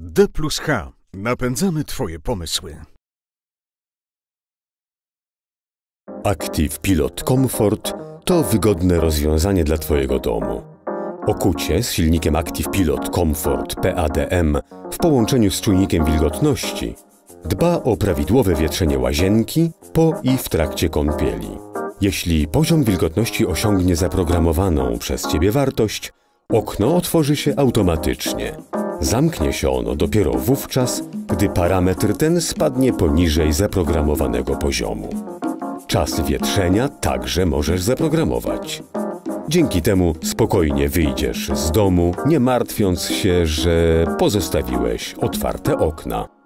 D plus H. Napędzamy Twoje pomysły. Active Pilot Comfort to wygodne rozwiązanie dla Twojego domu. Okucie z silnikiem Active Pilot Comfort PADM w połączeniu z czujnikiem wilgotności dba o prawidłowe wietrzenie łazienki po i w trakcie kąpieli. Jeśli poziom wilgotności osiągnie zaprogramowaną przez Ciebie wartość, okno otworzy się automatycznie. Zamknie się ono dopiero wówczas, gdy parametr ten spadnie poniżej zaprogramowanego poziomu. Czas wietrzenia także możesz zaprogramować. Dzięki temu spokojnie wyjdziesz z domu, nie martwiąc się, że pozostawiłeś otwarte okna.